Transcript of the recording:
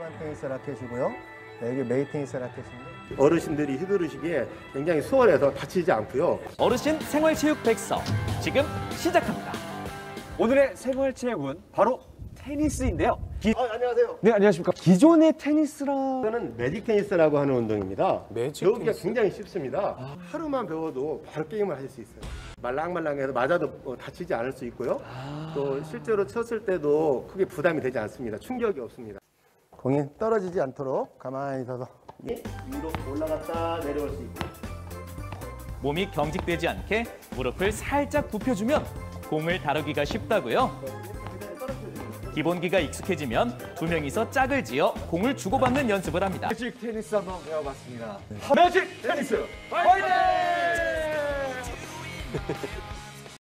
일반 테니스 라켓이고요. 네, 이게 매직 테니스 라켓인데 어르신들이 휘두르시기에 굉장히 수월해서 다치지 않고요. 어르신 생활체육 백서 지금 시작합니다. 오늘의 생활체육은 바로 테니스인데요. 기... 아, 안녕하세요. 네, 안녕하십니까. 기존의 테니스랑 이거는 매직 테니스라고 하는 운동입니다. 매직 배우기가 굉장히 쉽습니다. 하루만 배워도 바로 게임을 하실 수 있어요. 말랑말랑해서 맞아도 어, 다치지 않을 수 있고요. 또 실제로 쳤을 때도 크게 부담이 되지 않습니다. 충격이 없습니다. 공이 떨어지지 않도록 가만히 서서 위로 올라갔다 내려올 수 있고 몸이 경직되지 않게 무릎을 살짝 굽혀주면 공을 다루기가 쉽다고요. 기본기가 익숙해지면 두 명이서 짝을 지어 공을 주고받는 연습을 합니다. 매직 테니스 한번 배워봤습니다. 매직 테니스 파이팅!